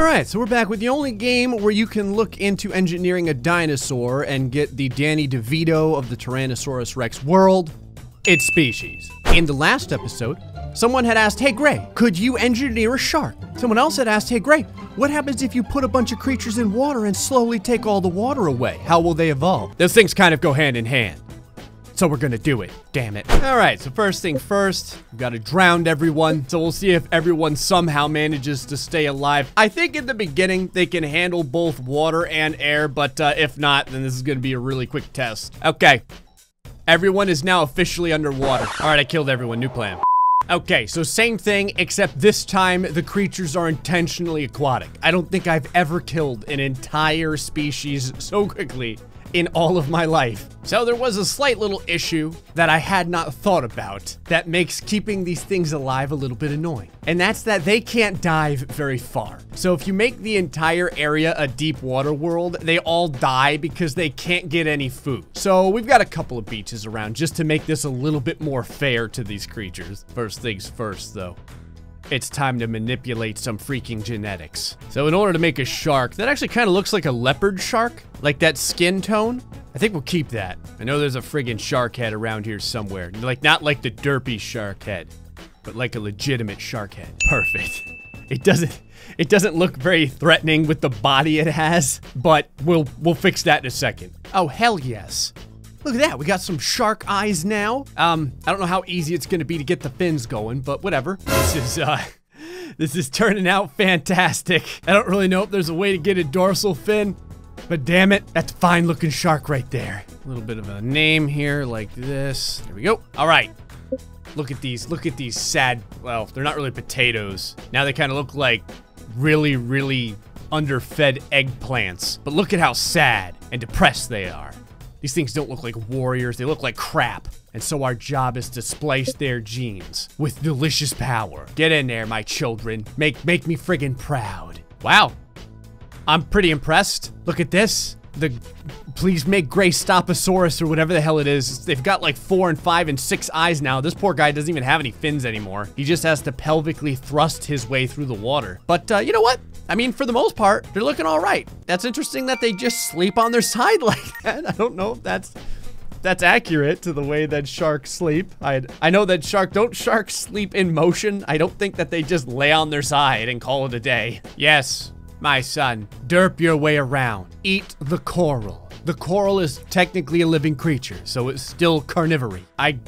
Alright, so we're back with the only game where you can look into engineering a dinosaur and get the Danny DeVito of the Tyrannosaurus Rex world. It's species. In the last episode, someone had asked, Hey Gray, could you engineer a shark? Someone else had asked, Hey Gray, what happens if you put a bunch of creatures in water and slowly take all the water away? How will they evolve? Those things kind of go hand in hand. So we're gonna do it. Damn it. All right, so first thing first, we gotta drown everyone. So we'll see if everyone somehow manages to stay alive. I think in the beginning, they can handle both water and air, but uh, if not, then this is gonna be a really quick test. Okay. Everyone is now officially underwater. All right, I killed everyone. New plan. Okay, so same thing, except this time the creatures are intentionally aquatic. I don't think I've ever killed an entire species so quickly in all of my life. So there was a slight little issue that I had not thought about that makes keeping these things alive a little bit annoying. And that's that they can't dive very far. So if you make the entire area a deep water world, they all die because they can't get any food. So we've got a couple of beaches around just to make this a little bit more fair to these creatures. First things first though it's time to manipulate some freaking genetics. So in order to make a shark, that actually kind of looks like a leopard shark, like that skin tone. I think we'll keep that. I know there's a friggin' shark head around here somewhere. Like, not like the derpy shark head, but like a legitimate shark head. Perfect. It doesn't, it doesn't look very threatening with the body it has, but we'll, we'll fix that in a second. Oh, hell yes. Look at that, we got some shark eyes now. Um, I don't know how easy it's gonna be to get the fins going, but whatever. This is, uh, this is turning out fantastic. I don't really know if there's a way to get a dorsal fin, but damn it, that's a fine looking shark right there. A little bit of a name here like this. There we go. All right. Look at these, look at these sad, well, they're not really potatoes. Now they kind of look like really, really underfed eggplants. But look at how sad and depressed they are. These things don't look like warriors, they look like crap. And so our job is to splice their genes with delicious power. Get in there, my children. Make make me friggin' proud. Wow. I'm pretty impressed. Look at this. The please make Gray Stoposaurus or whatever the hell it is. They've got like four and five and six eyes now. This poor guy doesn't even have any fins anymore. He just has to pelvically thrust his way through the water. But uh, you know what? I mean, for the most part, they're looking all right. That's interesting that they just sleep on their side like that. I don't know if that's that's accurate to the way that sharks sleep. I I know that shark don't sharks sleep in motion. I don't think that they just lay on their side and call it a day. Yes, my son, derp your way around. Eat the coral. The coral is technically a living creature, so it's still carnivory. I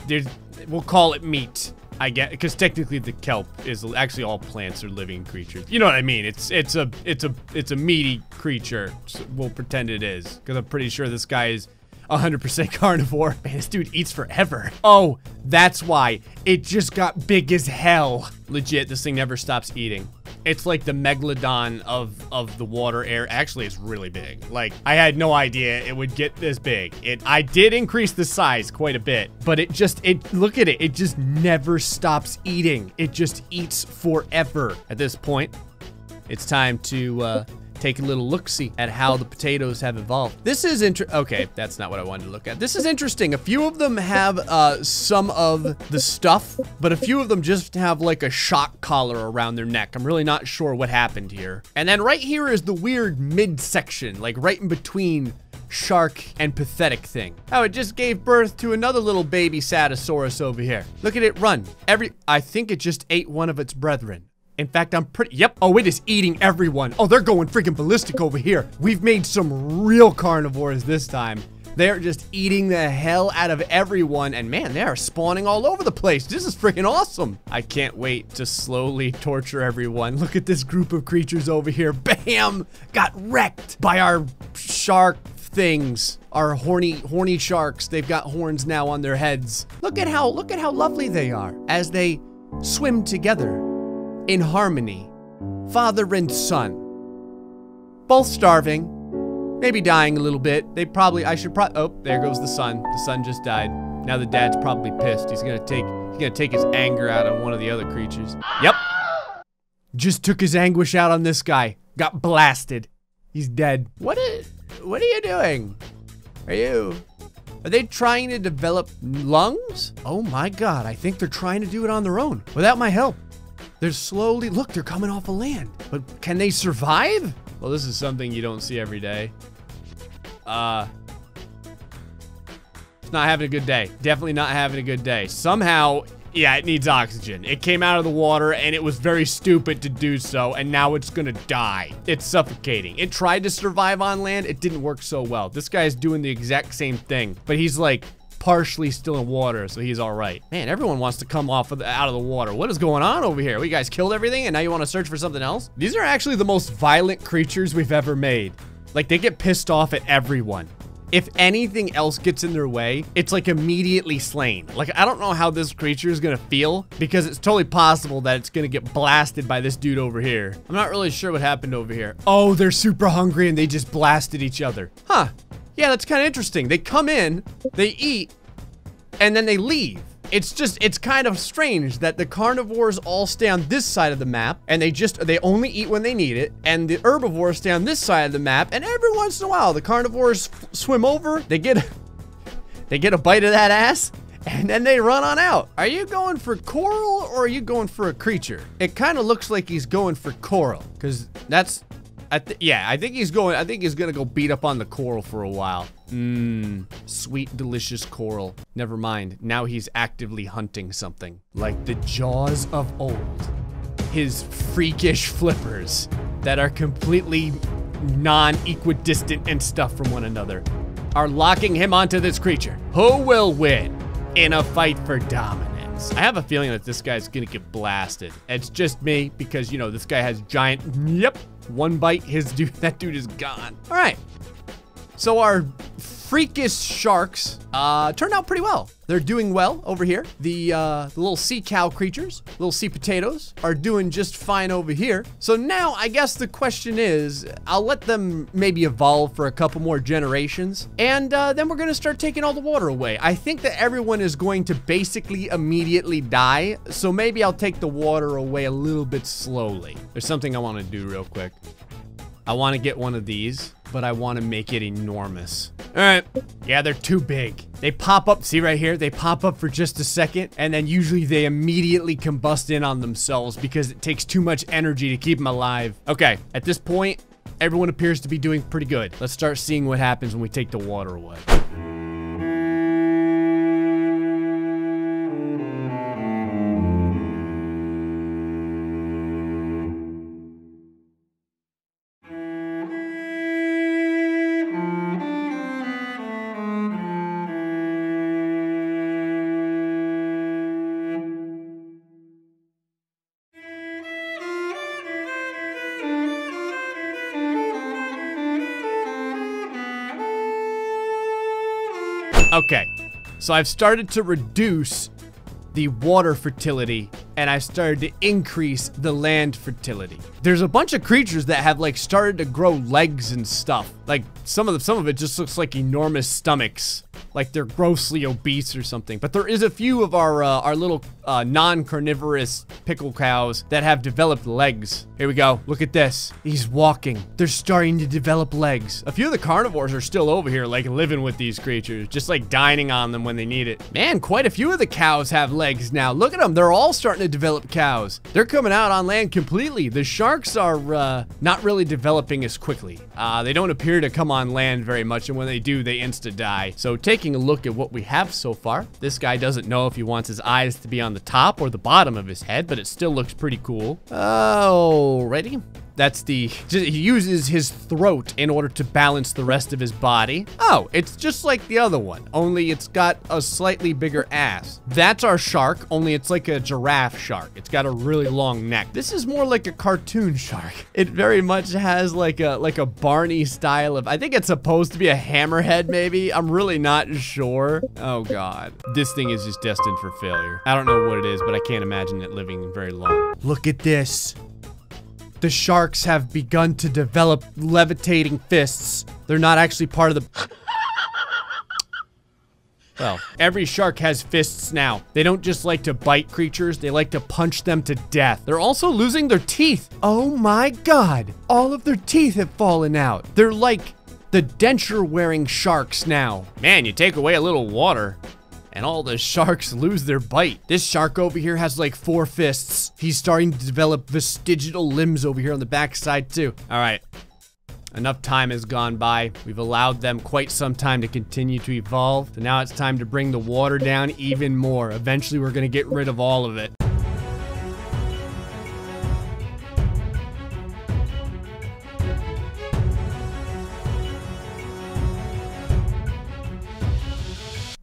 we'll call it meat. I get because technically the kelp is actually all plants are living creatures. You know what I mean? It's it's a it's a it's a meaty creature. So we'll pretend it is because I'm pretty sure this guy is 100% carnivore. Man, this dude eats forever. Oh, that's why. It just got big as hell. Legit, this thing never stops eating. It's like the megalodon of, of the water air. Actually, it's really big. Like, I had no idea it would get this big. It I did increase the size quite a bit, but it just, it look at it. It just never stops eating. It just eats forever. At this point, it's time to uh, take a little look-see at how the potatoes have evolved. This is inter- okay, that's not what I wanted to look at. This is interesting. A few of them have uh, some of the stuff, but a few of them just have like a shock collar around their neck. I'm really not sure what happened here. And then right here is the weird midsection, like right in between shark and pathetic thing. Oh, it just gave birth to another little baby Satosaurus over here. Look at it run. Every, I think it just ate one of its brethren. In fact, I'm pretty, yep. Oh, it is eating everyone. Oh, they're going freaking ballistic over here. We've made some real carnivores this time. They're just eating the hell out of everyone. And man, they are spawning all over the place. This is freaking awesome. I can't wait to slowly torture everyone. Look at this group of creatures over here. Bam! Got wrecked by our shark things. Our horny, horny sharks. They've got horns now on their heads. Look at how, look at how lovely they are as they swim together in harmony, father and son. Both starving, maybe dying a little bit. They probably, I should probably, oh, there goes the son. The son just died. Now the dad's probably pissed. He's gonna take, he's gonna take his anger out on one of the other creatures. Yep. Just took his anguish out on this guy. Got blasted. He's dead. What is, what are you doing? Are you, are they trying to develop lungs? Oh my god, I think they're trying to do it on their own, without my help. They're slowly, look, they're coming off of land. But can they survive? Well, this is something you don't see every day. Uh, it's not having a good day. Definitely not having a good day. Somehow, yeah, it needs oxygen. It came out of the water and it was very stupid to do so, and now it's gonna die. It's suffocating. It tried to survive on land, it didn't work so well. This guy's doing the exact same thing, but he's like partially still in water, so he's all right. Man, everyone wants to come off of the, out of the water. What is going on over here? We guys killed everything and now you want to search for something else? These are actually the most violent creatures we've ever made. Like, they get pissed off at everyone if anything else gets in their way, it's like immediately slain. Like, I don't know how this creature is gonna feel because it's totally possible that it's gonna get blasted by this dude over here. I'm not really sure what happened over here. Oh, they're super hungry and they just blasted each other. Huh. Yeah, that's kind of interesting. They come in, they eat, and then they leave. It's just, it's kind of strange that the carnivores all stay on this side of the map and they just, they only eat when they need it. And the herbivores stay on this side of the map. And every once in a while, the carnivores swim over, they get, they get a bite of that ass and then they run on out. Are you going for coral or are you going for a creature? It kind of looks like he's going for coral because that's I yeah, I think he's going, I think he's gonna go beat up on the coral for a while. Mmm, sweet, delicious coral. Never mind, now he's actively hunting something. Like the jaws of old. His freakish flippers that are completely non-equidistant and stuff from one another are locking him onto this creature. Who will win in a fight for dominance? I have a feeling that this guy's gonna get blasted. It's just me because, you know, this guy has giant, yep, one bite, his dude, that dude is gone. All right. So our freakish sharks uh, turned out pretty well. They're doing well over here. The, uh, the little sea cow creatures, little sea potatoes, are doing just fine over here. So now I guess the question is, I'll let them maybe evolve for a couple more generations, and uh, then we're gonna start taking all the water away. I think that everyone is going to basically immediately die, so maybe I'll take the water away a little bit slowly. There's something I wanna do real quick. I wanna get one of these but I want to make it enormous. All right. Yeah, they're too big. They pop up, see right here? They pop up for just a second, and then usually they immediately combust in on themselves because it takes too much energy to keep them alive. Okay, at this point, everyone appears to be doing pretty good. Let's start seeing what happens when we take the water away. Okay, so I've started to reduce the water fertility and I started to increase the land fertility. There's a bunch of creatures that have like started to grow legs and stuff. Like some of the, some of it just looks like enormous stomachs like they're grossly obese or something. But there is a few of our uh, our little uh, non-carnivorous pickle cows that have developed legs. Here we go. Look at this. He's walking. They're starting to develop legs. A few of the carnivores are still over here, like living with these creatures, just like dining on them when they need it. Man, quite a few of the cows have legs now. Look at them. They're all starting to develop cows. They're coming out on land completely. The sharks are uh, not really developing as quickly. Uh, they don't appear to come on land very much, and when they do, they insta die. So taking a look at what we have so far, this guy doesn't know if he wants his eyes to be on the top or the bottom of his head, but it still looks pretty cool. Oh, ready? That's the, he uses his throat in order to balance the rest of his body. Oh, it's just like the other one, only it's got a slightly bigger ass. That's our shark, only it's like a giraffe shark. It's got a really long neck. This is more like a cartoon shark. It very much has like a, like a Barney style of, I think it's supposed to be a hammerhead maybe. I'm really not sure. Oh God. This thing is just destined for failure. I don't know what it is, but I can't imagine it living very long. Look at this the sharks have begun to develop levitating fists. They're not actually part of the... Well, every shark has fists now. They don't just like to bite creatures, they like to punch them to death. They're also losing their teeth. Oh my god. All of their teeth have fallen out. They're like the denture-wearing sharks now. Man, you take away a little water, and all the sharks lose their bite. This shark over here has like four fists. He's starting to develop vestigial limbs over here on the backside too. All right. Enough time has gone by. We've allowed them quite some time to continue to evolve. So now it's time to bring the water down even more. Eventually, we're to get rid of all of it.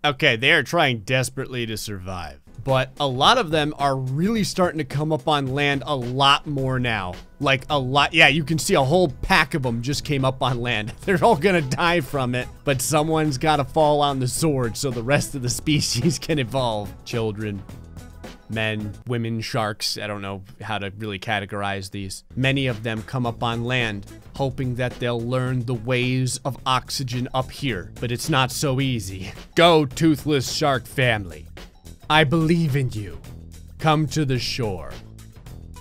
Okay, they are trying desperately to survive. But a lot of them are really starting to come up on land a lot more now. Like a lot. Yeah, you can see a whole pack of them just came up on land. They're all gonna die from it, but someone's gotta fall on the sword so the rest of the species can evolve. Children, men, women, sharks. I don't know how to really categorize these. Many of them come up on land, hoping that they'll learn the ways of oxygen up here, but it's not so easy. Go, toothless shark family. I believe in you. Come to the shore.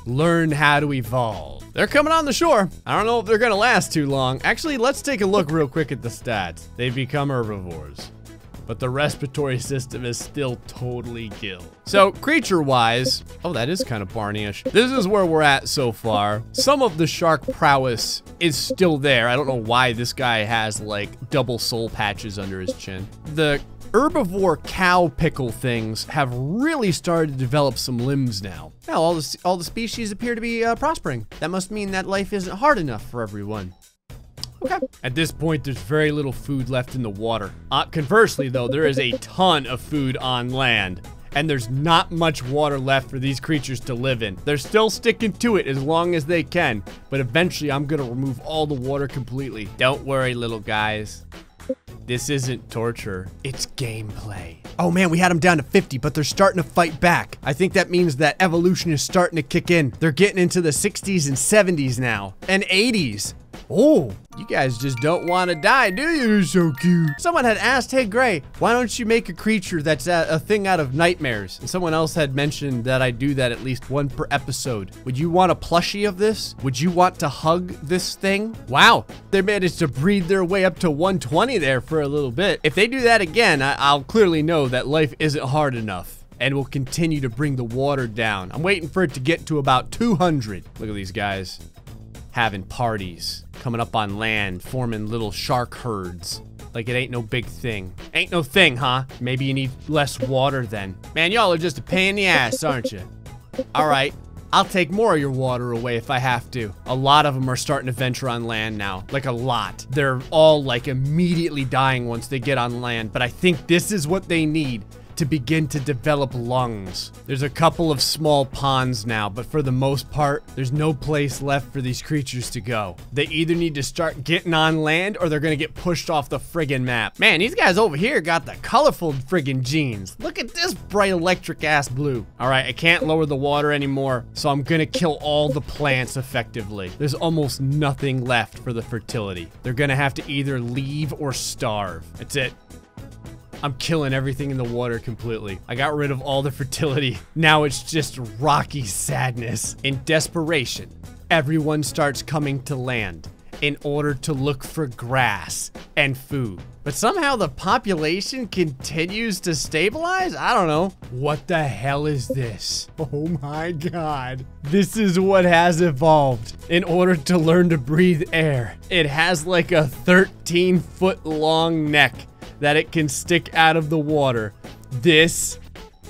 Learn how to evolve. They're coming on the shore. I don't know if they're gonna last too long. Actually, let's take a look real quick at the stats. They've become herbivores but the respiratory system is still totally gilled. So creature-wise, oh, that is kind of Barney-ish. This is where we're at so far. Some of the shark prowess is still there. I don't know why this guy has like double soul patches under his chin. The herbivore cow pickle things have really started to develop some limbs now. Now all the, all the species appear to be uh, prospering. That must mean that life isn't hard enough for everyone. Okay. At this point, there's very little food left in the water. Uh, conversely, though, there is a ton of food on land. And there's not much water left for these creatures to live in. They're still sticking to it as long as they can. But eventually, I'm going to remove all the water completely. Don't worry, little guys. This isn't torture, it's gameplay. Oh man, we had them down to 50, but they're starting to fight back. I think that means that evolution is starting to kick in. They're getting into the 60s and 70s now, and 80s. Oh, you guys just don't want to die, do you? You're so cute. Someone had asked, hey, Gray, why don't you make a creature that's a, a, thing out of nightmares? And someone else had mentioned that I do that at least one per episode. Would you want a plushie of this? Would you want to hug this thing? Wow, they managed to breed their way up to 120 there for a little bit. If they do that again, I I'll clearly know that life isn't hard enough and will continue to bring the water down. I'm waiting for it to get to about 200. Look at these guys having parties, coming up on land, forming little shark herds. Like it ain't no big thing. Ain't no thing, huh? Maybe you need less water then. Man, y'all are just a pain in the ass, aren't you? All right, I'll take more of your water away if I have to. A lot of them are starting to venture on land now. Like a lot. They're all like immediately dying once they get on land. But I think this is what they need to begin to develop lungs. There's a couple of small ponds now, but for the most part, there's no place left for these creatures to go. They either need to start getting on land or they're gonna get pushed off the friggin' map. Man, these guys over here got the colorful friggin' genes. Look at this bright electric ass blue. All right, I can't lower the water anymore, so I'm gonna kill all the plants effectively. There's almost nothing left for the fertility. They're gonna have to either leave or starve. That's it. I'm killing everything in the water completely. I got rid of all the fertility. Now it's just rocky sadness. In desperation, everyone starts coming to land in order to look for grass and food. But somehow the population continues to stabilize? I don't know. What the hell is this? Oh my god. This is what has evolved in order to learn to breathe air. It has like a 13 foot long neck that it can stick out of the water. This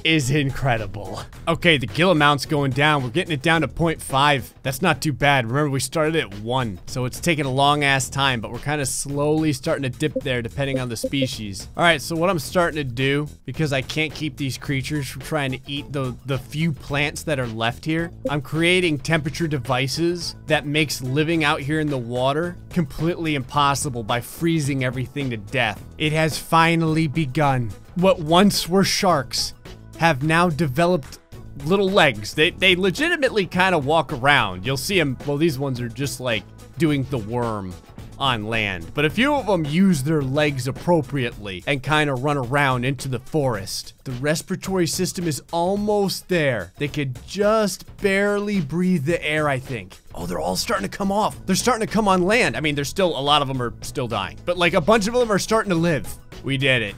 is incredible. Okay, the gill amount's going down. We're getting it down to 0.5. That's not too bad. Remember, we started at 1, so it's taking a long-ass time, but we're kind of slowly starting to dip there depending on the species. All right, so what I'm starting to do, because I can't keep these creatures from trying to eat the, the few plants that are left here, I'm creating temperature devices that makes living out here in the water completely impossible by freezing everything to death. It has finally begun. What once were sharks have now developed little legs. They, they legitimately kind of walk around. You'll see them, well, these ones are just like doing the worm on land. But a few of them use their legs appropriately and kind of run around into the forest. The respiratory system is almost there. They could just barely breathe the air, I think. Oh, they're all starting to come off. They're starting to come on land. I mean, there's still, a lot of them are still dying. But like a bunch of them are starting to live. We did it.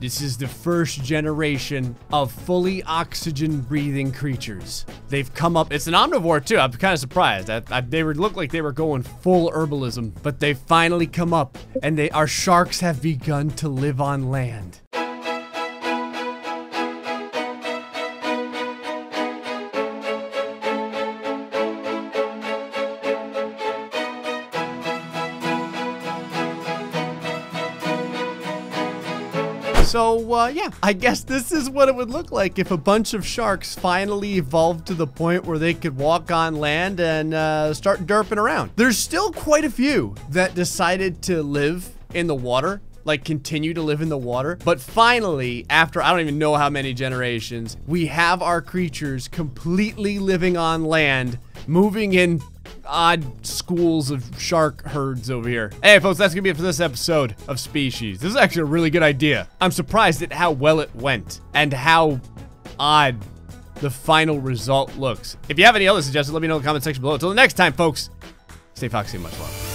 This is the first generation of fully oxygen breathing creatures. They've come up, it's an omnivore too. I'm kind of surprised. I, I, they would look like they were going full herbalism, but they finally come up and they, our sharks have begun to live on land. So, uh, yeah, I guess this is what it would look like if a bunch of sharks finally evolved to the point where they could walk on land and uh, start derping around. There's still quite a few that decided to live in the water like continue to live in the water. But finally, after I don't even know how many generations, we have our creatures completely living on land, moving in odd schools of shark herds over here. Hey folks, that's gonna be it for this episode of Species. This is actually a really good idea. I'm surprised at how well it went and how odd the final result looks. If you have any other suggestions, let me know in the comment section below. Until the next time, folks, stay foxy and much love.